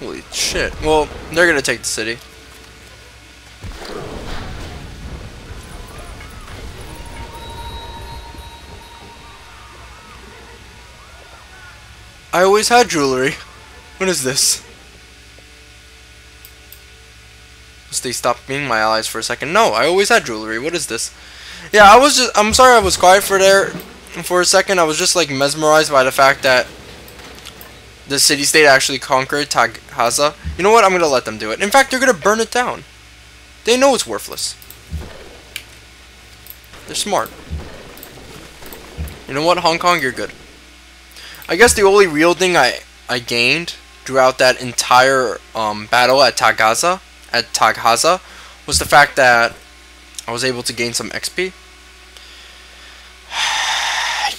Holy shit. Well, they're gonna take the city. I always had jewelry. What is this? Must they stop being my allies for a second? No, I always had jewelry. What is this? Yeah, I was just. I'm sorry I was quiet for there for a second. I was just like mesmerized by the fact that the city-state actually conquered Taghaza, You know what? I'm gonna let them do it. In fact, they're gonna burn it down. They know it's worthless. They're smart. You know what, Hong Kong, you're good. I guess the only real thing I I gained throughout that entire um, battle at Taghaza at Taghaza was the fact that I was able to gain some XP.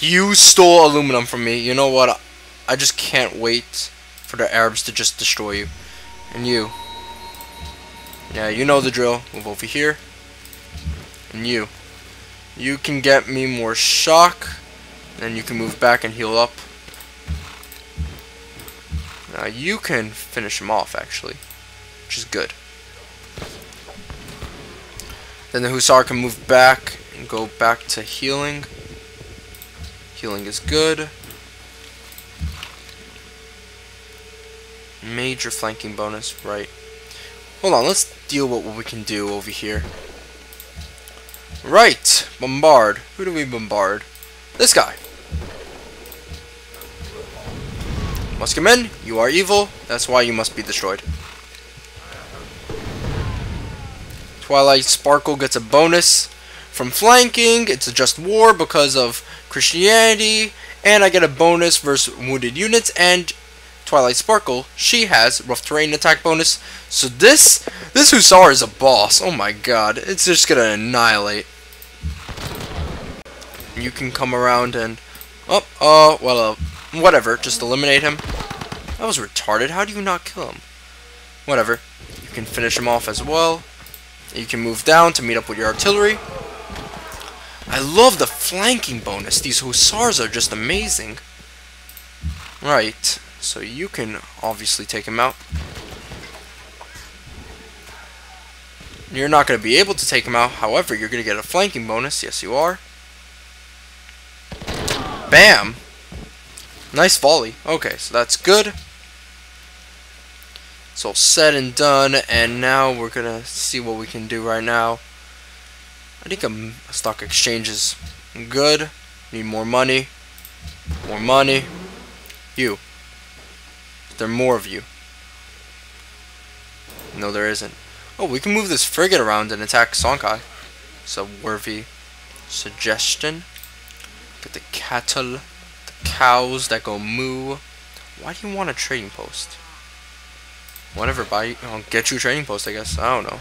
you stole aluminum from me. You know what? I just can't wait for the Arabs to just destroy you. And you. Yeah, you know the drill. Move over here. And you. You can get me more shock. Then you can move back and heal up. Now you can finish him off, actually. Which is good. Then the Hussar can move back and go back to healing. Healing is good. Major flanking bonus, right. Hold on, let's deal with what we can do over here. Right, bombard. Who do we bombard? This guy. Musketmen, you are evil. That's why you must be destroyed. Twilight Sparkle gets a bonus from flanking. It's a just war because of Christianity. And I get a bonus versus wounded units. And Twilight Sparkle, she has rough terrain attack bonus. So this, this Hussar is a boss. Oh my god. It's just gonna annihilate. You can come around and... Oh, uh, well, uh, Whatever, just eliminate him. That was retarded. How do you not kill him? Whatever. You can finish him off as well. You can move down to meet up with your artillery. I love the flanking bonus. These hussars are just amazing. Right. So you can obviously take him out. You're not going to be able to take him out. However, you're going to get a flanking bonus. Yes, you are. Bam! Nice volley. Okay, so that's good. It's all said and done, and now we're gonna see what we can do right now. I think a stock exchange is good. Need more money. More money. You. There are more of you? No, there isn't. Oh, we can move this frigate around and attack Songhai. It's a worthy suggestion. Get the cattle the cows that go moo. Why do you want a trading post? Whatever, buy. I'll get you a trading post, I guess. I don't know.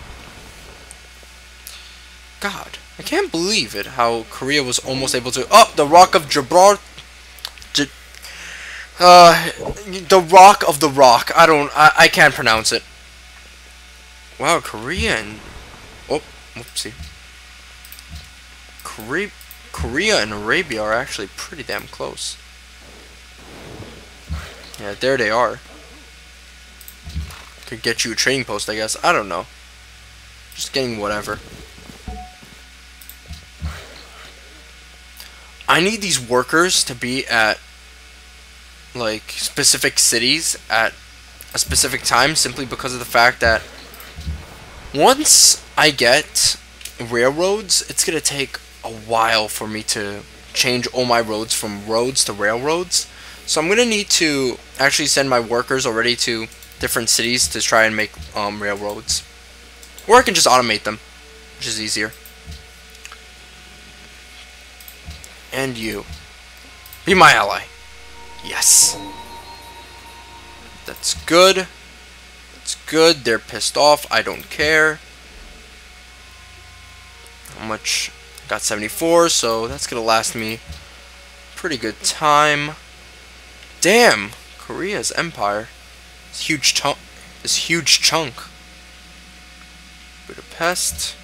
God, I can't believe it. How Korea was almost able to. Oh, the Rock of Gibraltar. Uh, the Rock of the Rock. I don't. I, I can't pronounce it. Wow, Korean. Oh, whoopsie. Korea, Korea and Arabia are actually pretty damn close. Yeah, there they are. Could get you a trading post, I guess. I don't know. Just getting whatever. I need these workers to be at like specific cities at a specific time simply because of the fact that once I get railroads, it's going to take a while for me to change all my roads from roads to railroads. So I'm going to need to actually send my workers already to different cities to try and make um, railroads. Or I can just automate them, which is easier. And you. Be my ally. Yes. That's good. That's good. They're pissed off. I don't care. How much? Got 74, so that's going to last me pretty good time. Damn! Korea's empire. This huge chunk. This huge chunk. Budapest.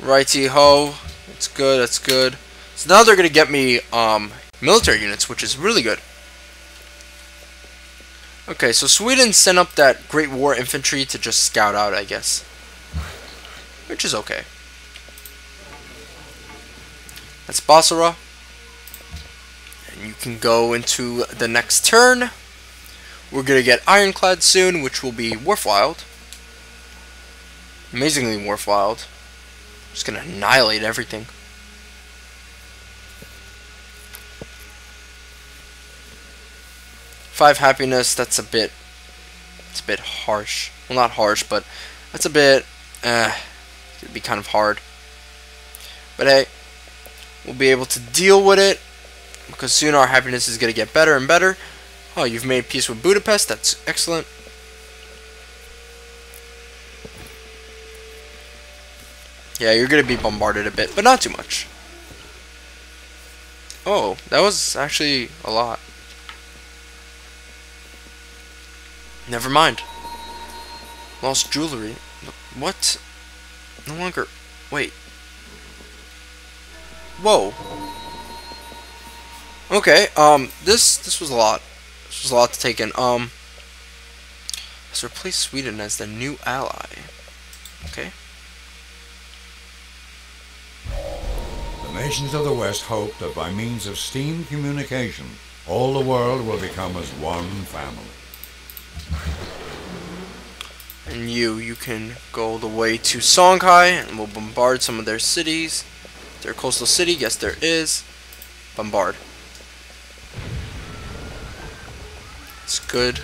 Righty ho. That's good. That's good. So now they're gonna get me um military units, which is really good. Okay, so Sweden sent up that Great War infantry to just scout out, I guess. Which is okay. That's Basra. And you can go into the next turn. We're going to get Ironclad soon, which will be worthwhile. Amazingly worthwhile. Just going to annihilate everything. Five happiness, that's a bit, it's a bit harsh. Well, not harsh, but that's a bit, uh, it'd be kind of hard. But hey, we'll be able to deal with it because soon our happiness is going to get better and better. Oh, you've made peace with Budapest. That's excellent. Yeah, you're going to be bombarded a bit, but not too much. Oh, that was actually a lot. Never mind. Lost jewelry. What? No longer... Wait. Whoa. Okay, um, this this was a lot. This was a lot to take in. Um, let's replace Sweden as the new ally. Okay. The nations of the West hope that by means of steam communication, all the world will become as one family. And you, you can go the way to Songhai, and we'll bombard some of their cities. Their coastal city, yes there is. Bombard. It's good.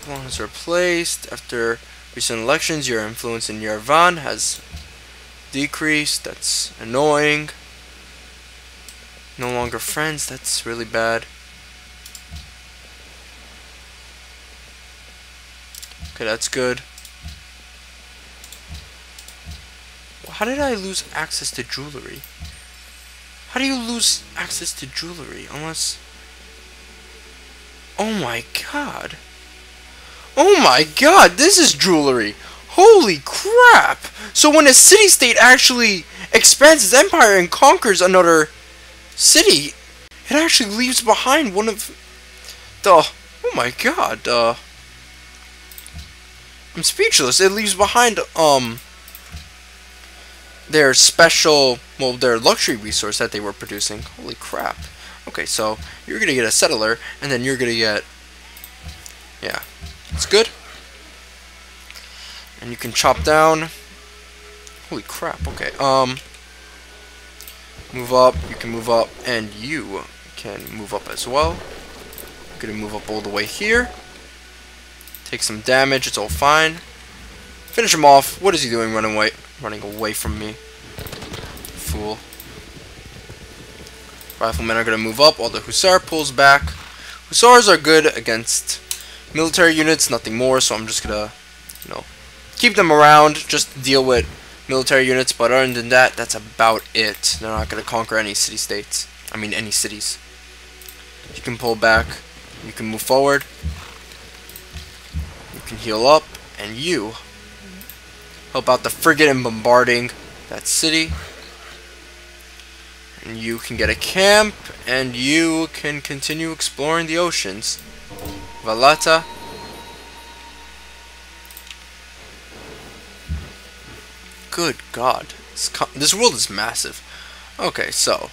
Babylon is replaced. After recent elections, your influence in Yerevan has decreased. That's annoying. No longer friends. That's really bad. Okay, that's good. How did I lose access to jewelry? How do you lose access to jewelry unless... Oh my god. Oh my god, this is jewelry. Holy crap. So when a city-state actually expands its empire and conquers another city, it actually leaves behind one of the... Oh my god, uh... I'm speechless. It leaves behind, um... Their special, well, their luxury resource that they were producing. Holy crap. Okay, so you're going to get a settler, and then you're going to get... Yeah, it's good. And you can chop down... Holy crap, okay. Um, Move up, you can move up, and you can move up as well. I'm going to move up all the way here. Take some damage, it's all fine. Finish him off. What is he doing running away, running away from me? Fool. Riflemen are going to move up while the Hussar pulls back. Hussars are good against military units, nothing more, so I'm just going to, you know, keep them around, just deal with military units, but other than that, that's about it. They're not going to conquer any city-states. I mean, any cities. You can pull back, you can move forward, can heal up, and you help out the frigate in bombarding that city. And you can get a camp, and you can continue exploring the oceans. Valata. Good God. This, this world is massive. Okay, so.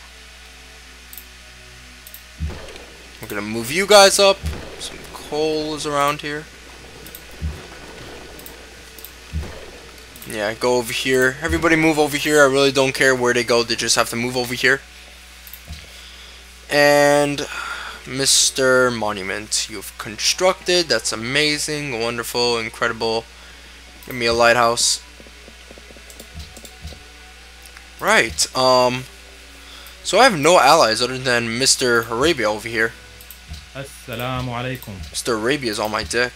We're gonna move you guys up. Some coal is around here. Yeah, go over here. Everybody move over here. I really don't care where they go. They just have to move over here. And Mr. Monument, you've constructed. That's amazing, wonderful, incredible. Give me a lighthouse. Right, um... So I have no allies other than Mr. Arabia over here. السلام عليكم Mr. Arabia is on my dick.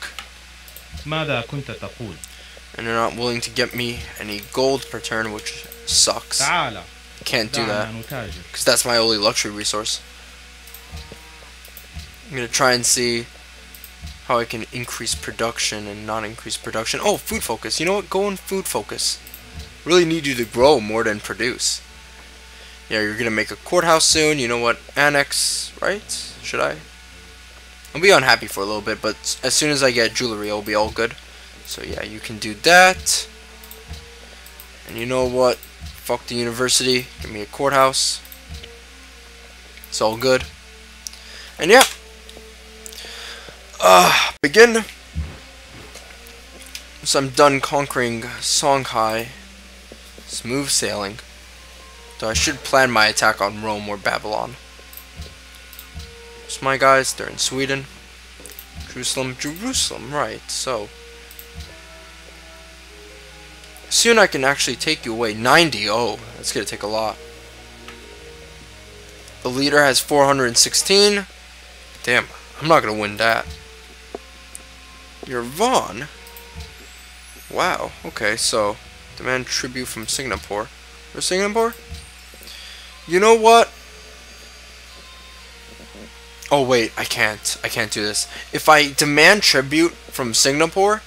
ماذا كنت تقول and they're not willing to get me any gold per turn, which sucks. Can't do that because that's my only luxury resource. I'm gonna try and see how I can increase production and not increase production. Oh, food focus. You know what? Go in food focus. Really need you to grow more than produce. Yeah, you're gonna make a courthouse soon. You know what? Annex, right? Should I? I'll be unhappy for a little bit, but as soon as I get jewelry, it'll be all good. So yeah, you can do that. And you know what? Fuck the university. Give me a courthouse. It's all good. And yeah. Uh, begin. So I'm done conquering Songhai. Smooth sailing. Though I should plan my attack on Rome or Babylon. So my guys, they're in Sweden. Jerusalem, Jerusalem, right, so. Soon I can actually take you away. 90, oh, that's gonna take a lot. The leader has 416. Damn, I'm not gonna win that. You're Vaughn. Wow, okay, so demand tribute from Singapore. Or Singapore? You know what? Oh wait, I can't. I can't do this. If I demand tribute from Singapore,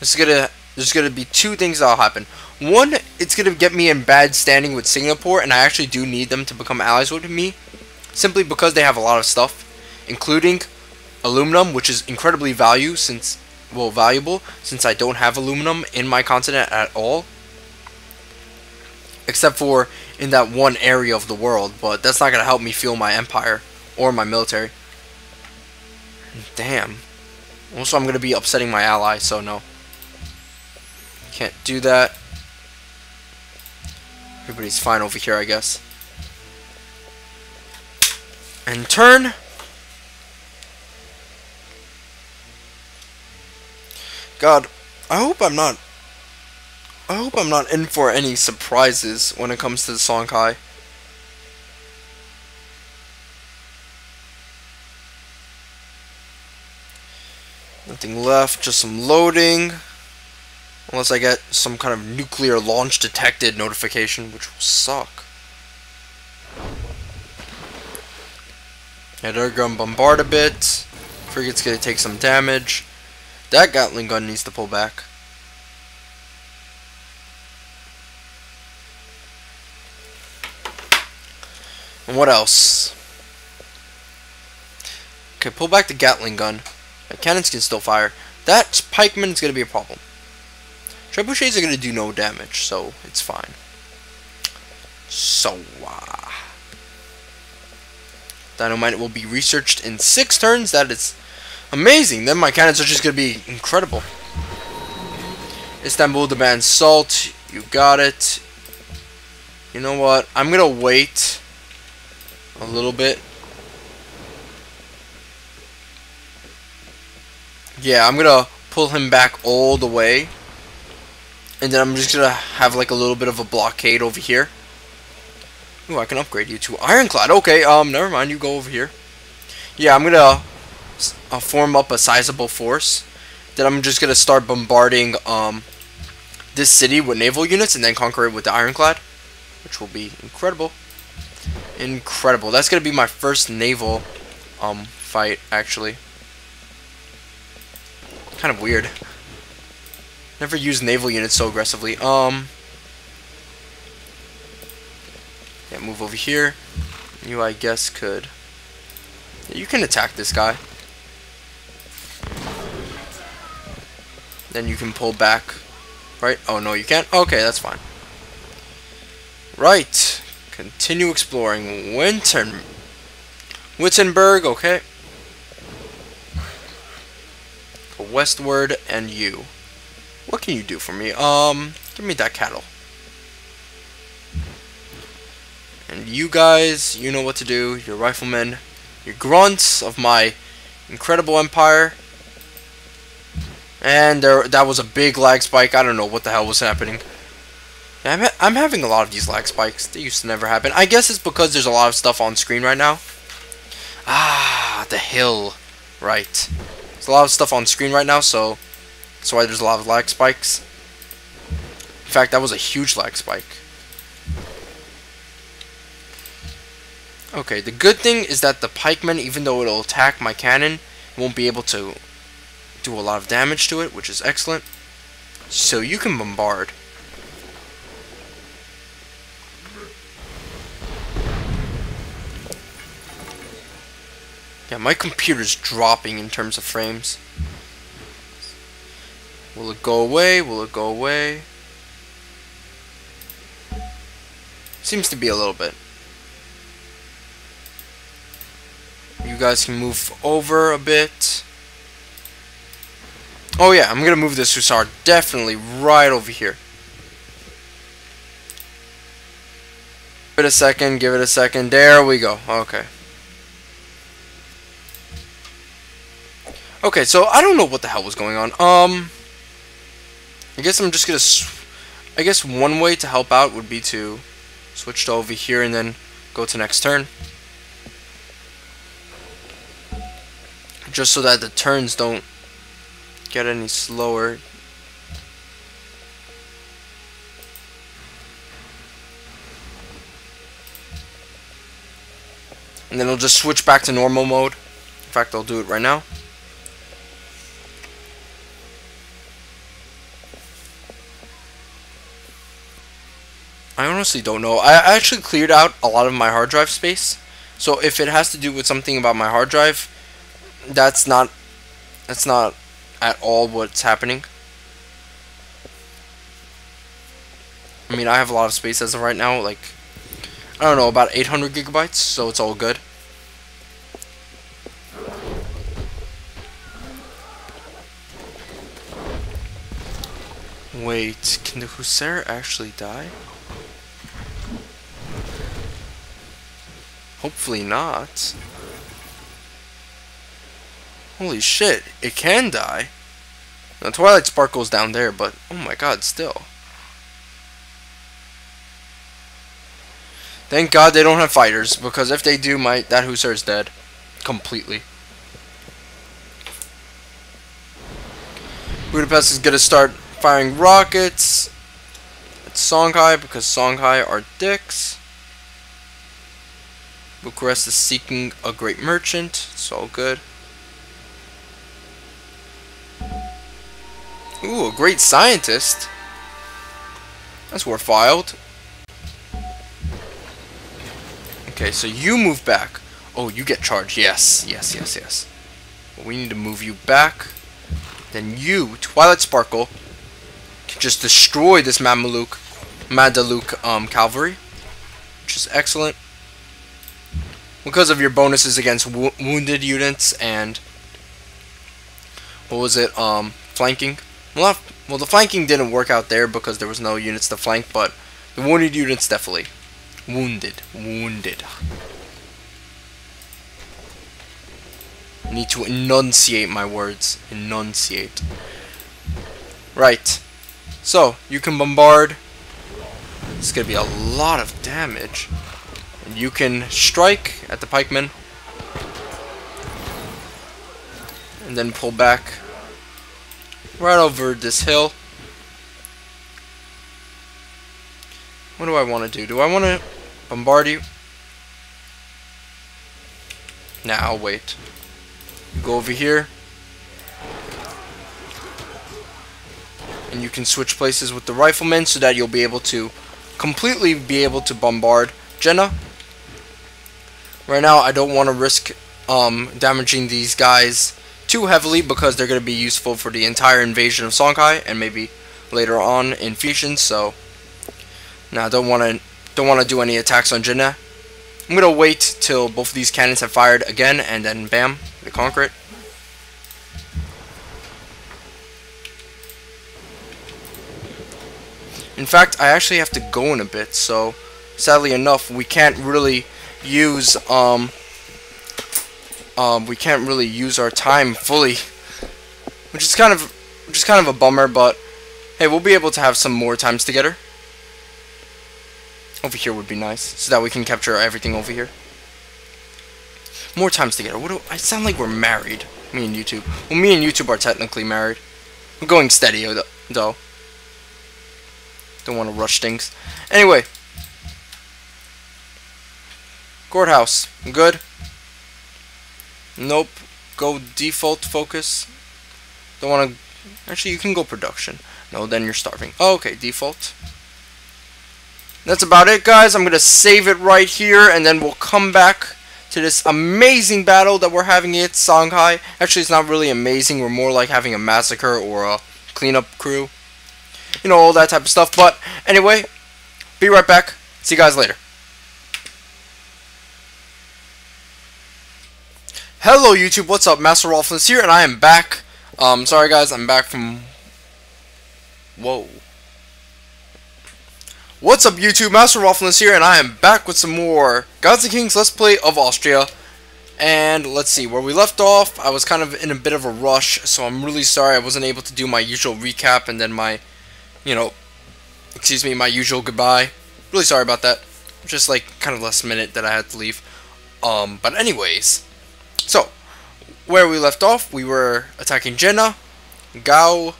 it's gonna there's gonna be two things that'll happen. One, it's gonna get me in bad standing with Singapore, and I actually do need them to become allies with me, simply because they have a lot of stuff, including aluminum, which is incredibly value since well valuable since I don't have aluminum in my continent at all, except for in that one area of the world. But that's not gonna help me fuel my empire or my military. Damn. Also, I'm going to be upsetting my ally, so no. Can't do that. Everybody's fine over here, I guess. And turn. God, I hope I'm not... I hope I'm not in for any surprises when it comes to the Songhai. Nothing left, just some loading. Unless I get some kind of nuclear launch detected notification, which will suck. Yeah, they're gonna bombard a bit. Frigate's gonna take some damage. That Gatling gun needs to pull back. And what else? Okay, pull back the Gatling gun. My cannons can still fire. That pikeman is going to be a problem. Trebuchets are going to do no damage, so it's fine. So, uh, Dynamite will be researched in six turns. That is amazing. Then my cannons are just going to be incredible. Istanbul demands salt. You got it. You know what? I'm going to wait a little bit Yeah, I'm gonna pull him back all the way. And then I'm just gonna have like a little bit of a blockade over here. Ooh, I can upgrade you to Ironclad. Okay, um, never mind. You go over here. Yeah, I'm gonna uh, form up a sizable force. Then I'm just gonna start bombarding um this city with naval units and then conquer it with the Ironclad, which will be incredible. Incredible. That's gonna be my first naval um fight actually. Kind of weird. Never used naval units so aggressively. Um. Yeah, move over here. You, I guess, could. Yeah, you can attack this guy. Then you can pull back. Right? Oh, no, you can't? Okay, that's fine. Right. Continue exploring. Winton. Wittenberg, okay. westward, and you. What can you do for me? Um, give me that cattle. And you guys, you know what to do. You're riflemen. You're grunts of my incredible empire. And there, that was a big lag spike. I don't know what the hell was happening. I'm, ha I'm having a lot of these lag spikes. They used to never happen. I guess it's because there's a lot of stuff on screen right now. Ah, the hill. Right. There's a lot of stuff on screen right now, so that's why there's a lot of lag spikes. In fact, that was a huge lag spike. Okay, the good thing is that the pikeman, even though it'll attack my cannon, won't be able to do a lot of damage to it, which is excellent. So you can bombard. Yeah, my computer's dropping in terms of frames. Will it go away? Will it go away? Seems to be a little bit. You guys can move over a bit. Oh yeah, I'm gonna move this Hussar definitely right over here. Give it a second, give it a second. There we go. Okay. Okay, so I don't know what the hell was going on. Um, I guess I'm just gonna. I guess one way to help out would be to switch to over here and then go to next turn. Just so that the turns don't get any slower. And then it'll just switch back to normal mode. In fact, I'll do it right now. I honestly don't know. I actually cleared out a lot of my hard drive space. So if it has to do with something about my hard drive, that's not that's not at all what's happening. I mean, I have a lot of space as of right now, like I don't know, about 800 gigabytes, so it's all good. Wait, can the Hussar actually die? Hopefully not. Holy shit, it can die. Now Twilight Sparkle's down there, but oh my god, still. Thank God they don't have fighters, because if they do, my that Hussar is dead. Completely. Budapest is gonna start firing rockets at Songhai because Songhai are dicks. Bucharest is seeking a great merchant. It's all good. Ooh, a great scientist. That's worthwhile. Okay, so you move back. Oh, you get charged. Yes, yes, yes, yes. we need to move you back. Then you, Twilight Sparkle, can just destroy this Mameluke, Madaluk um, cavalry, which is excellent because of your bonuses against wo wounded units and what was it um flanking? Well, not, well the flanking didn't work out there because there was no units to flank but the wounded units definitely. Wounded wounded. Need to enunciate my words. Enunciate. Right. So you can bombard. It's gonna be a lot of damage you can strike at the pikemen and then pull back right over this hill. What do I want to do? Do I want to bombard you? Now nah, wait. Go over here. And you can switch places with the riflemen so that you'll be able to completely be able to bombard Jenne Right now, I don't want to risk um, damaging these guys too heavily because they're going to be useful for the entire invasion of Songhai and maybe later on in Fusion. So, now I don't want to don't want to do any attacks on Jenne. I'm gonna wait till both of these cannons have fired again, and then bam, they conquer it. In fact, I actually have to go in a bit, so sadly enough, we can't really use um um we can't really use our time fully which is kind of which is kind of a bummer but hey we'll be able to have some more times together. Over here would be nice so that we can capture everything over here. More times together. What do I sound like we're married me and YouTube. Well me and YouTube are technically married. I'm going steady though. Don't want to rush things. Anyway Courthouse. Good. Nope. Go default focus. Don't want to... Actually, you can go production. No, then you're starving. Oh, okay, default. That's about it, guys. I'm going to save it right here, and then we'll come back to this amazing battle that we're having at Songhai. Actually, it's not really amazing. We're more like having a massacre or a cleanup crew. You know, all that type of stuff. But anyway, be right back. See you guys later. Hello YouTube, what's up? Master Roflness here, and I am back. Um, sorry guys, I'm back from... Whoa. What's up YouTube, Master Roflness here, and I am back with some more Gods and Kings Let's Play of Austria. And let's see, where we left off, I was kind of in a bit of a rush, so I'm really sorry I wasn't able to do my usual recap and then my, you know, excuse me, my usual goodbye. Really sorry about that. Just like kind of last minute that I had to leave. Um, but anyways, so, where we left off, we were attacking Jenne, Gao.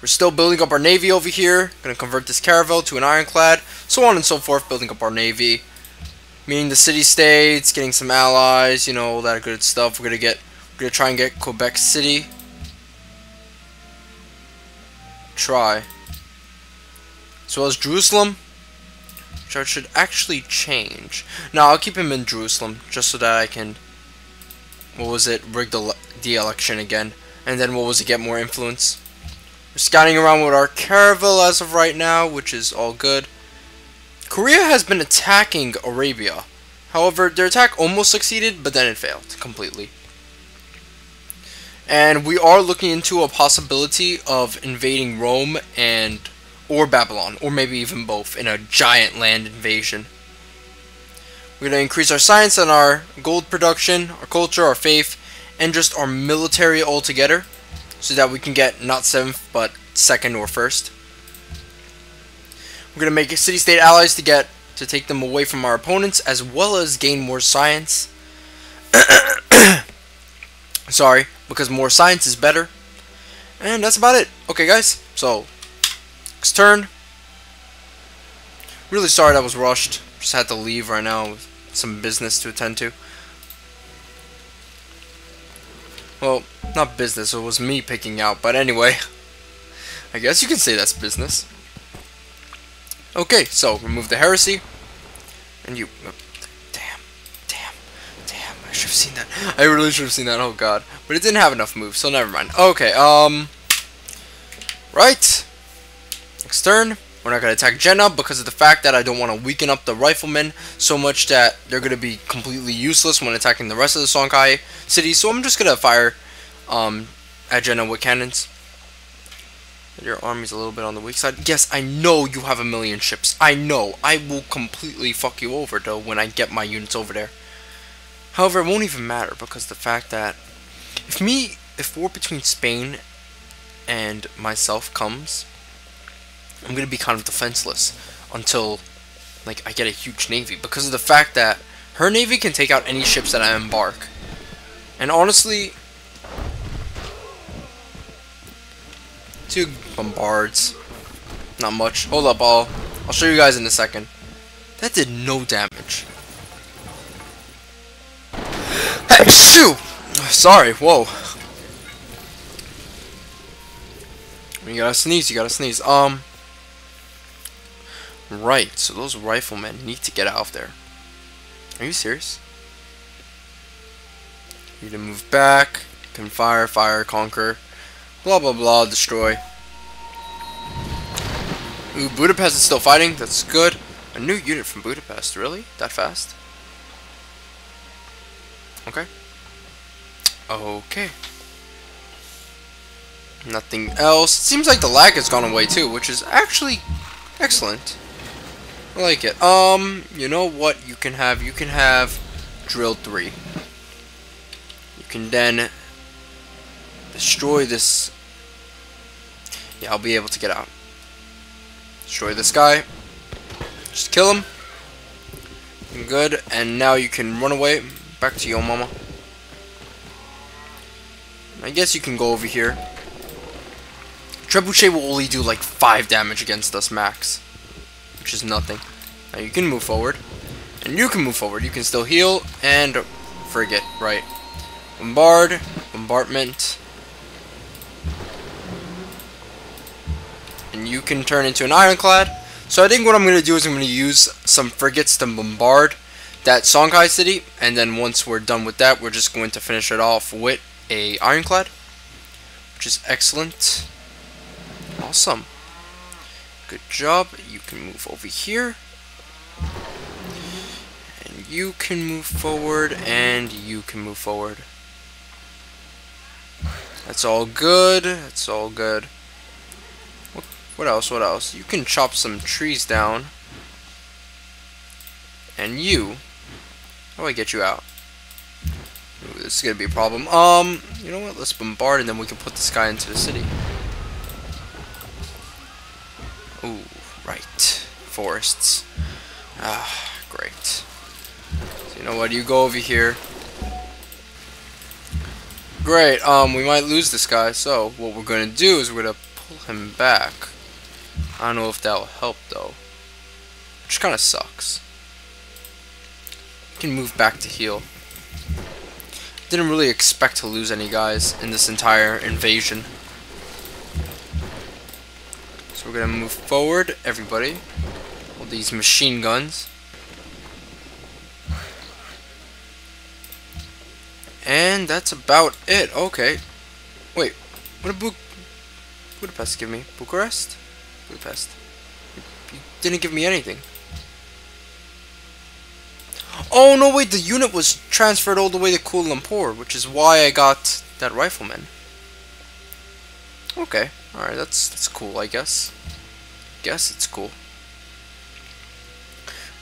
We're still building up our navy over here. Gonna convert this caravel to an ironclad, so on and so forth, building up our navy. Meaning the city-states, getting some allies, you know, all that good stuff. We're gonna get, we're gonna try and get Quebec City. Try. As well as Jerusalem which I should actually change. Now I'll keep him in Jerusalem just so that I can what was it, rig the, the election again. And then what was it, get more influence. We're scouting around with our caravel as of right now, which is all good. Korea has been attacking Arabia. However, their attack almost succeeded, but then it failed completely. And we are looking into a possibility of invading Rome and or Babylon, or maybe even both, in a giant land invasion. We're going to increase our science and our gold production, our culture, our faith, and just our military altogether. So that we can get not 7th, but 2nd or 1st. We're going to make city-state allies to get to take them away from our opponents, as well as gain more science. Sorry, because more science is better. And that's about it. Okay, guys. So, next turn. Really sorry that was rushed. Just had to leave right now some business to attend to. Well, not business, it was me picking out, but anyway. I guess you can say that's business. Okay, so remove the heresy. And you... Uh, damn, damn, damn, I should have seen that. I really should have seen that, oh god. But it didn't have enough moves, so never mind. Okay, um... Right. Next turn. We're not going to attack Jenne because of the fact that I don't want to weaken up the riflemen so much that they're going to be completely useless when attacking the rest of the Songhai city. So I'm just going to fire um, at Jenne with cannons. Your army's a little bit on the weak side. Yes, I know you have a million ships. I know. I will completely fuck you over, though, when I get my units over there. However, it won't even matter because the fact that if me, if war between Spain and myself comes, I'm gonna be kind of defenseless until like I get a huge navy because of the fact that her navy can take out any ships that I embark. And honestly, two bombards, not much. Hold up, I'll I'll show you guys in a second. That did no damage. Hey, shoo! Sorry, whoa. You gotta sneeze, you gotta sneeze. Um, Right, so those riflemen need to get out of there. Are you serious? Need to move back, can fire, fire, conquer, blah blah blah, destroy. Ooh, Budapest is still fighting, that's good. A new unit from Budapest, really? That fast? Okay. Okay. Nothing else. It seems like the lag has gone away too, which is actually excellent. I like it. Um, you know what you can have? You can have drill 3. You can then destroy this. Yeah, I'll be able to get out. Destroy this guy. Just kill him. Good. And now you can run away back to your mama. I guess you can go over here. Trebuchet will only do like 5 damage against us max which is nothing. Now you can move forward. And you can move forward. You can still heal and forget. Right. Bombard. Bombardment. And you can turn into an ironclad. So I think what I'm going to do is I'm going to use some frigates to bombard that Songhai city, and then once we're done with that, we're just going to finish it off with a ironclad, which is excellent. Awesome. Good job. Can move over here. And you can move forward, and you can move forward. That's all good. That's all good. What, else? What else? You can chop some trees down. And you. How do I get you out? Ooh, this is gonna be a problem. Um, you know what? Let's bombard and then we can put this guy into the city. Ooh, right. Forests. Ah, great. So you know what? You go over here. Great. Um, we might lose this guy. So what we're gonna do is we're gonna pull him back. I don't know if that'll help though. Which kind of sucks. We can move back to heal. Didn't really expect to lose any guys in this entire invasion. We're gonna move forward, everybody. All these machine guns. And that's about it. Okay. Wait. What did Bu Budapest give me? Bucharest? Budapest. You, you didn't give me anything. Oh, no, wait. The unit was transferred all the way to Kuala Lumpur, which is why I got that rifleman. Okay. Alright, that's, that's cool, I guess. Guess it's cool.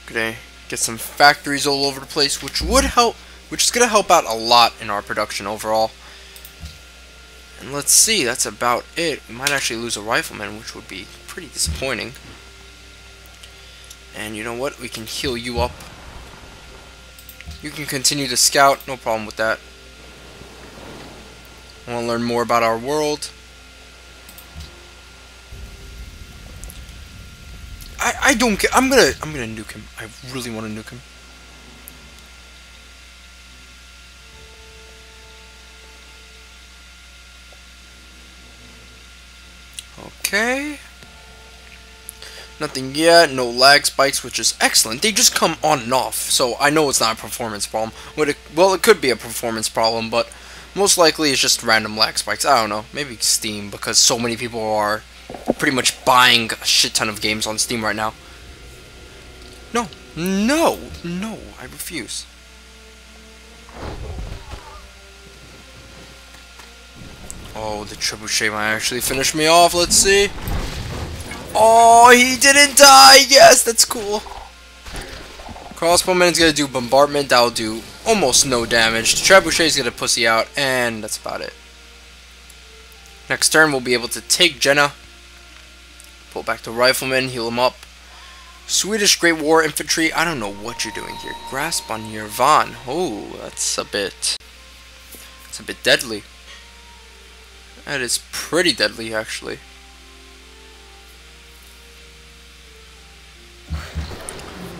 Gonna get some factories all over the place, which would help which is to help out a lot in our production overall. And let's see, that's about it. We might actually lose a rifleman, which would be pretty disappointing. And you know what? We can heal you up. You can continue to scout, no problem with that. Want to learn more about our world. I I don't care. I'm gonna I'm gonna nuke him. I really want to nuke him. Okay. Nothing yet, no lag spikes, which is excellent. They just come on and off, so I know it's not a performance problem. well, it could be a performance problem, but most likely it's just random lag spikes. I don't know, maybe Steam, because so many people are pretty much buying a shit ton of games on Steam right now. No, no, no, I refuse. Oh, the trebuchet might actually finish me off. Let's see. Oh, he didn't die. Yes, that's cool. Crossbowman's gonna do bombardment. That'll do almost no damage. The trebuchet's gonna pussy out, and that's about it. Next turn, we'll be able to take Jenne. Pull back the riflemen, heal him up. Swedish Great War Infantry. I don't know what you're doing here. Grasp on Yerevan. Oh, that's a bit. It's a bit deadly. That is pretty deadly, actually.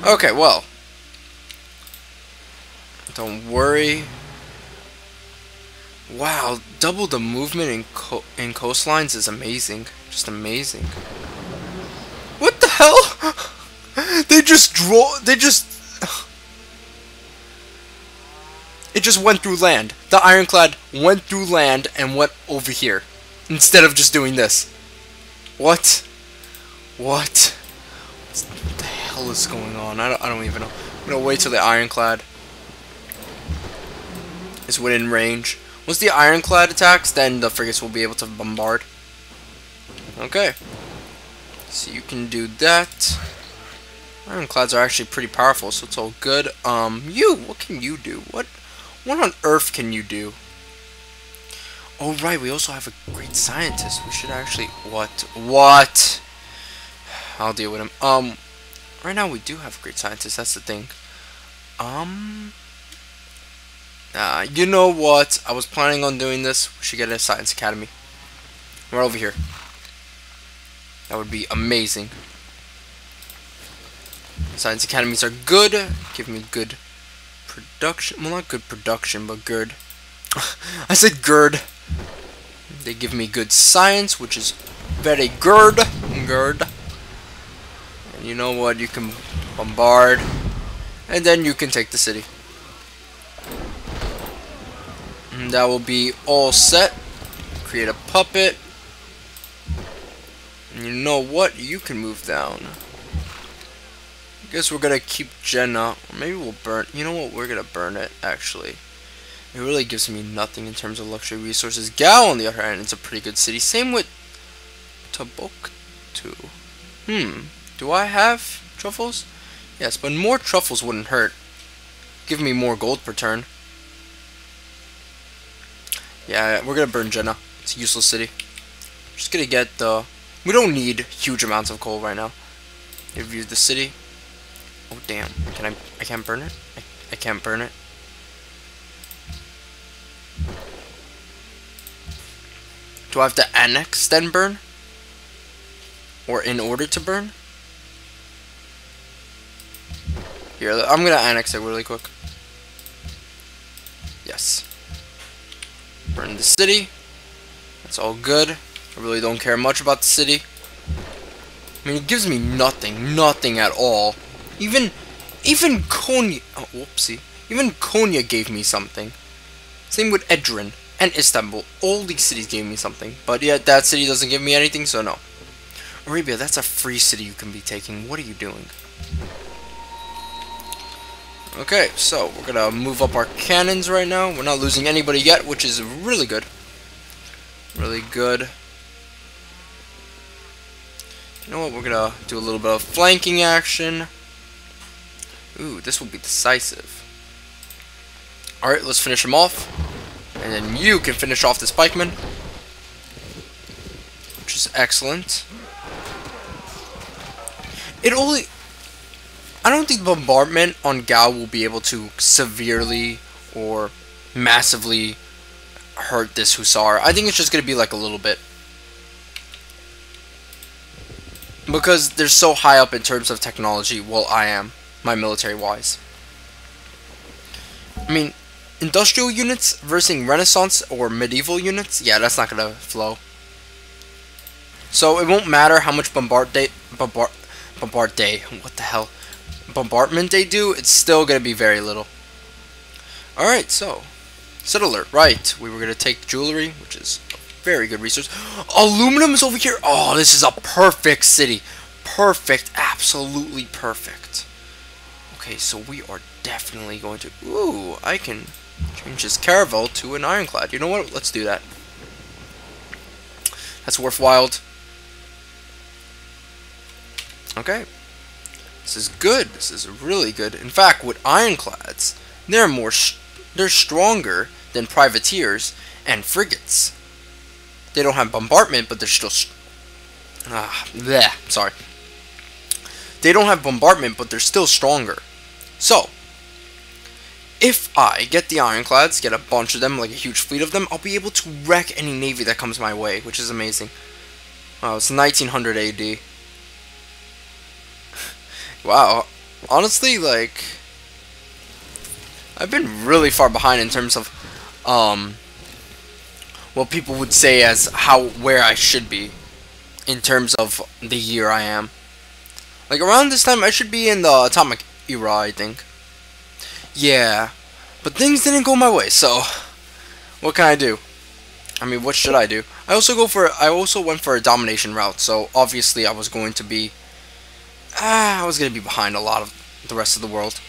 Okay, well. Don't worry. Wow, double the movement in, co in coastlines is amazing. Just amazing. Hell? they just draw. They just. It just went through land. The ironclad went through land and went over here. Instead of just doing this. What? What? What the hell is going on? I don't, I don't even know. I'm gonna wait till the ironclad is within range. Once the ironclad attacks, then the frigates will be able to bombard. Okay. So you can do that. Ironclads are actually pretty powerful, so it's all good. Um, you, what can you do? What what on earth can you do? Oh, right, we also have a great scientist. We should actually... What? What? I'll deal with him. Um, right now we do have a great scientist. That's the thing. Um... Uh, you know what? I was planning on doing this. We should get a science academy. Right over here. That would be amazing. Science academies are good. Give me good production. Well, not good production, but good. I said good. They give me good science, which is very good. Good. And you know what? You can bombard. And then you can take the city. And that will be all set. Create a puppet. You know what? You can move down. I guess we're gonna keep Jenne. Maybe we'll burn. You know what? We're gonna burn it, actually. It really gives me nothing in terms of luxury resources. Gao, on the other hand, it's a pretty good city. Same with Timbuktu. Hmm. Do I have truffles? Yes, but more truffles wouldn't hurt. Give me more gold per turn. Yeah, we're gonna burn Jenne. It's a useless city. Just gonna get the... We don't need huge amounts of coal right now. Review the city. Oh, damn. Can I... I can't burn it? I, I can't burn it. Do I have to annex then burn? Or in order to burn? Here, I'm gonna annex it really quick. Yes. Burn the city. That's all good. I really don't care much about the city. I mean, it gives me nothing. Nothing at all. Even, even Konya... Oh, whoopsie. Even Konya gave me something. Same with Edrin and Istanbul. All these cities gave me something. But yet, that city doesn't give me anything, so no. Arabia, that's a free city you can be taking. What are you doing? Okay, so we're gonna move up our cannons right now. We're not losing anybody yet, which is really good. Really good. You know what? We're gonna do a little bit of flanking action. Ooh, this will be decisive. Alright, let's finish him off. And then you can finish off this pikeman. Which is excellent. It only... I don't think the bombardment on Gao will be able to severely or massively hurt this Hussar. I think it's just going to be like a little bit. Because they're so high up in terms of technology, well, I am, my military-wise. I mean, industrial units versus Renaissance or medieval units, yeah, that's not to flow. So it won't matter how much bombard day, bombard, bombard day, what the hell, bombardment they do, it's still to be very little. Alright, so, set alert, right, we were to take jewelry, which is very good resource. Aluminum is over here, oh, this is a perfect city. Perfect, absolutely perfect. Okay, so we are definitely going to, ooh, I can change this caravel to an ironclad. You know what, let's do that. That's worthwhile. Okay. This is good. This is really good. In fact, with ironclads, they're more they're stronger than privateers and frigates. They don't have bombardment, but they're still ah, bleh, sorry. They don't have bombardment, but they're still stronger. So, if I get the ironclads, get a bunch of them, like a huge fleet of them, I'll be able to wreck any navy that comes my way, which is amazing. Oh, it's 1900 AD. Wow. Honestly, like, I've been really far behind in terms of, um, what people would say as how, where I should be in terms of the year I am. Like, around this time, I should be in the atomic era, I think. Yeah. But things didn't go my way, so, what can I do? I mean, what should I do? I also go for, I also went for a domination route, so obviously I was going to be ah, I was going to be behind a lot of the rest of the world.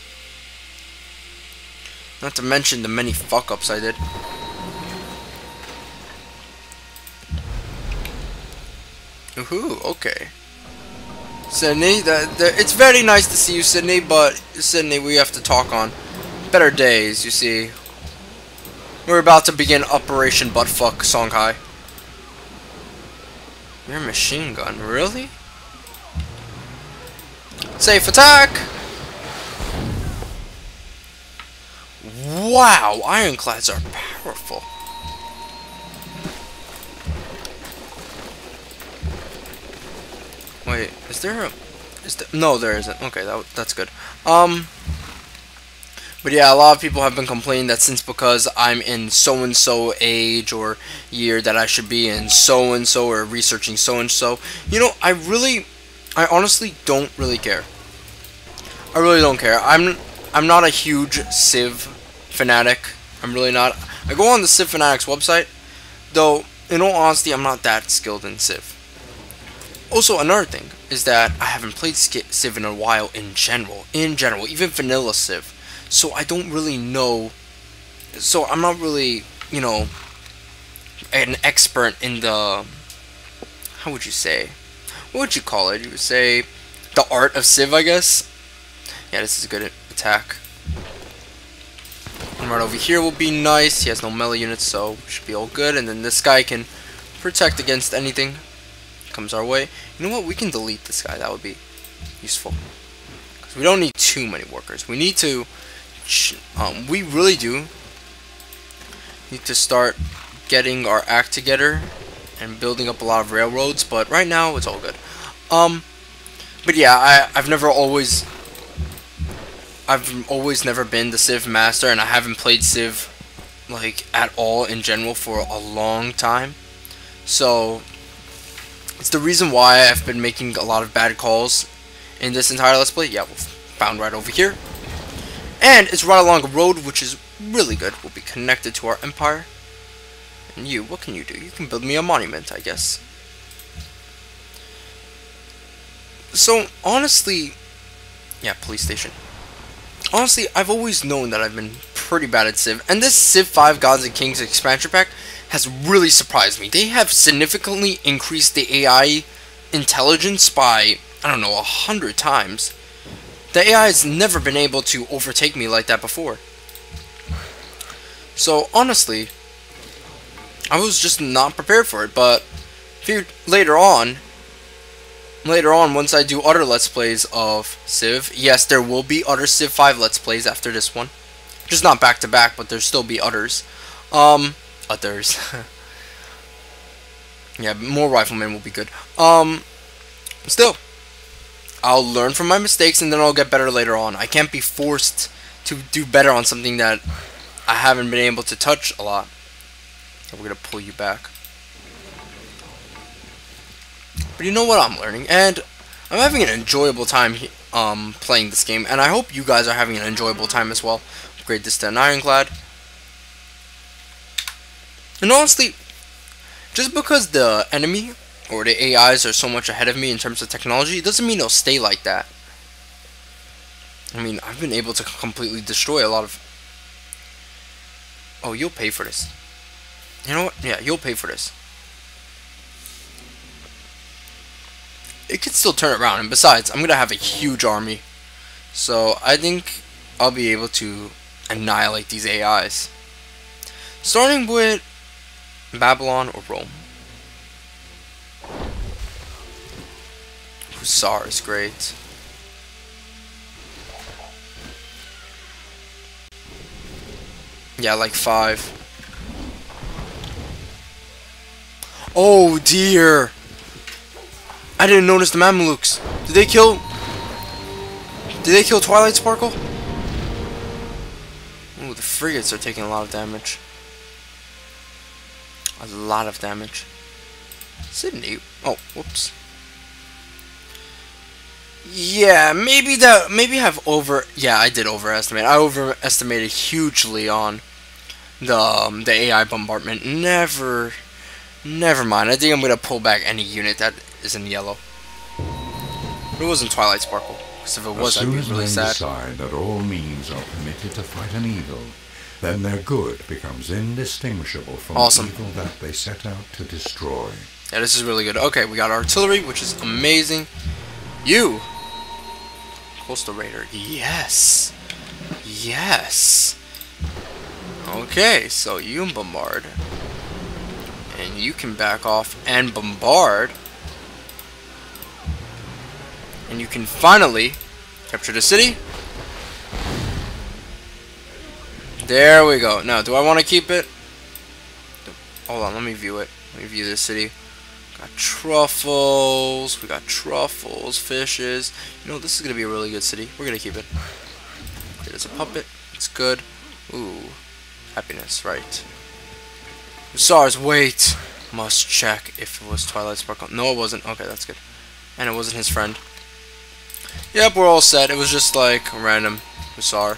Not to mention the many fuck-ups I did. Ooh, okay. Sydney, it's very nice to see you, Sydney, but, Sydney, we have to talk on better days, you see. We're about to begin Operation Buttfuck Songhai. Your machine gun, really? Safe attack! Wow, ironclads are powerful. Wait, is there a... Is there, no, there isn't. Okay, that, that's good. Um... But yeah, a lot of people have been complaining that since because I'm in so-and-so age or year that I should be in so-and-so or researching so-and-so. You know, I really I honestly don't really care. I really don't care. I'm I'm not a huge Civ fanatic. I'm really not. I go on the Civ Fanatics website, though. In all honesty, I'm not that skilled in Civ. Also, another thing is that I haven't played Civ in a while in general. In general, even vanilla Civ. So I don't really know. So I'm not really, you know, an expert in the. How would you say? What would you call it? You would say the art of Civ, I guess. Yeah, this is a good attack. And right over here will be nice. He has no melee units, so should be all good. And then this guy can protect against anything comes our way. You know what? We can delete this guy. That would be useful. Because we don't need too many workers. We need to... Um, we really do need to start getting our act together and building up a lot of railroads. But right now, it's all good. Um, but yeah, I, I've never always... I've always never been the Civ master, and I haven't played Civ like at all in general for a long time. So it's the reason why I've been making a lot of bad calls in this entire Let's Play. Yeah, found right over here. And it's right along a road, which is really good. We'll be connected to our empire. And you, what can you do? You can build me a monument, I guess. So, honestly, yeah, police station. Honestly, I've always known that I've been pretty bad at Civ, and this Civ 5 Gods and Kings expansion pack has really surprised me. They have significantly increased the AI intelligence by, I don't know, a hundred times. The AI has never been able to overtake me like that before. So, honestly, I was just not prepared for it, but later on, later on, once I do other Let's Plays of Civ, yes, there will be other Civ 5 Let's Plays after this one. Just not back to back, but there'll still be others. Um, others. yeah, more riflemen will be good. Um, still, I'll learn from my mistakes and then I'll get better later on. I can't be forced to do better on something that I haven't been able to touch a lot. We're gonna pull you back. But you know what I'm learning, and I'm having an enjoyable time um, playing this game, and I hope you guys are having an enjoyable time as well. Upgrade this to an ironclad. And honestly, just because the enemy or the AIs are so much ahead of me in terms of technology, doesn't mean they'll stay like that. I mean, I've been able to completely destroy a lot of... Oh, you'll pay for this. You know what? Yeah, you'll pay for this. It can still turn around, and besides, I'm going to have a huge army. So, I think I'll be able to annihilate these AIs. Starting with Babylon or Rome? Hussar is great. Yeah, like five. Oh dear! I didn't notice the Mamelukes. Did they kill... Did they kill Twilight Sparkle? Ooh, the frigates are taking a lot of damage. A lot of damage. Sydney. Oh, whoops. Yeah, maybe that. Maybe I've over. Yeah, I did overestimate. I overestimated hugely on the um, the AI bombardment. Never, never mind. I think I'm gonna pull back any unit that is in yellow. It wasn't Twilight Sparkle. Because if it was, I'd be really sad. decide that all means are permitted to fight an evil, then their good becomes indistinguishable from Awesome. the evil that they set out to destroy. Yeah, this is really good. Okay, we got artillery, which is amazing. You! Coastal Raider. Yes! Yes! Okay, so you can bombard. And you can back off and bombard. And you can finally capture the city. There we go. Now, do I want to keep it? Hold on, let me view it. Let me view this city. Got truffles. We got truffles, fishes. You know, this is going to be a really good city. We're going to keep it. There's a puppet. It's good. Ooh. Happiness, right. SARS, wait. Must check if it was Twilight Sparkle. No, it wasn't. Okay, that's good. And it wasn't his friend. Yep, we're all set. It was just like random. Hussar.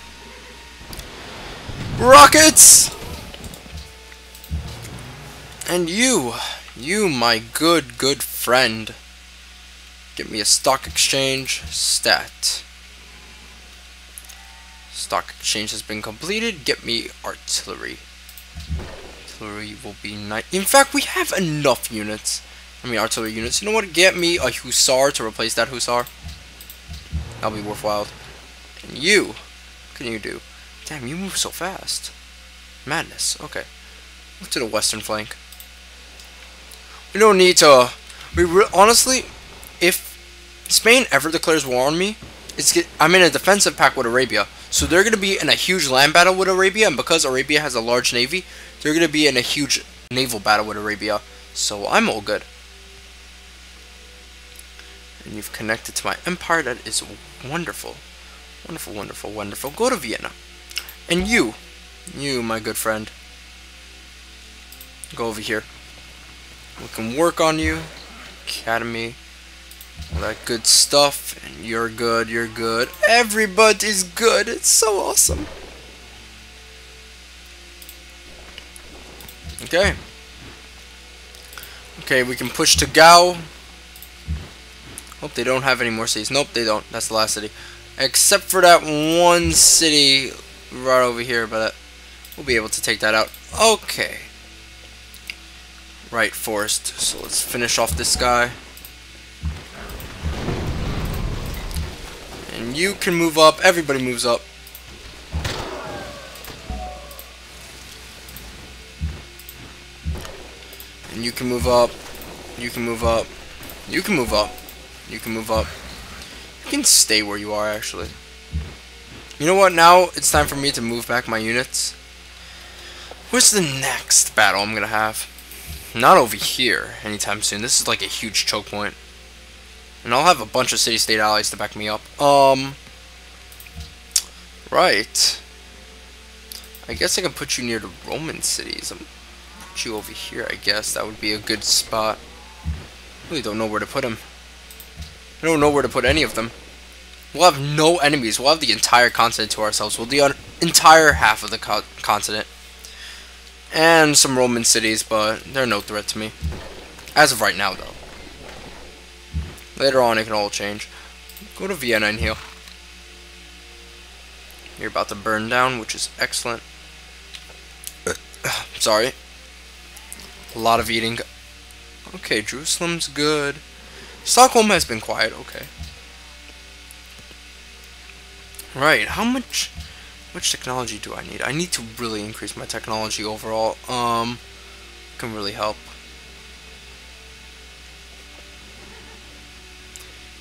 Rockets! And you, you my good, good friend. Get me a stock exchange stat. Stock exchange has been completed. Get me artillery. Artillery will be nice. In fact, we have enough units. I mean, artillery units. You know what? Get me a hussar to replace that hussar. That'll be worthwhile. And you, what can you do? Damn, you move so fast. Madness. Okay. Look to the western flank. We don't need to. We honestly, if Spain ever declares war on me, it's get, I'm in a defensive pact with Arabia, so they're gonna be in a huge land battle with Arabia, and because Arabia has a large navy, they're gonna be in a huge naval battle with Arabia. So I'm all good. And you've connected to my empire. That is wonderful, wonderful, wonderful, wonderful. Go to Vienna, and you, you, my good friend, go over here. We can work on you. Academy. All that good stuff. And you're good, you're good. Everybody's good. It's so awesome. Okay. Okay, we can push to Gao. Hope they don't have any more cities. Nope, they don't. That's the last city. Except for that one city right over here, but uh, we'll be able to take that out. Okay. Right, forest. So let's finish off this guy. And you can move up. Everybody moves up. And you can move up. You can move up. You can move up. You can move up. You can stay where you are, actually. You know what? Now it's time for me to move back my units. Where's the next battle I'm going to have? Not over here anytime soon. This is like a huge choke point. And I'll have a bunch of city-state allies to back me up. Um, right. I guess I can put you near the Roman cities. I'm put you over here, I guess. That would be a good spot. Really don't know where to put them. I don't know where to put any of them. We'll have no enemies. We'll have the entire continent to ourselves. We'll the entire half of the co continent. And some Roman cities, but they're no threat to me. As of right now, though. Later on, it can all change. Go to Vienna and heal. You're about to burn down, which is excellent. Sorry. A lot of eating. Okay, Jerusalem's good. Stockholm has been quiet, okay. Right, how much much technology do I need? I need to really increase my technology overall. Um can really help.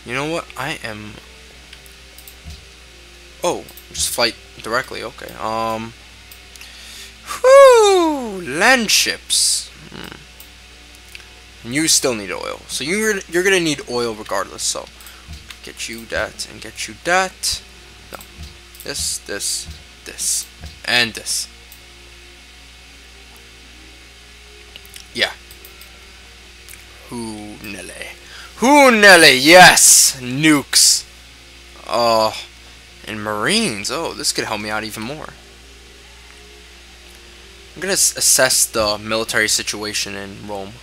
You know what? I am Oh, just flight directly, okay. Um Whoo! Land ships. Hmm. You still need oil. So you're you're gonna need oil regardless. So get you that and get you that. This, this, this, and this. Yeah. Hunele. Hunele, yes! Nukes. Oh, and Marines. Oh, this could help me out even more. I'm gonna assess the military situation in Rome.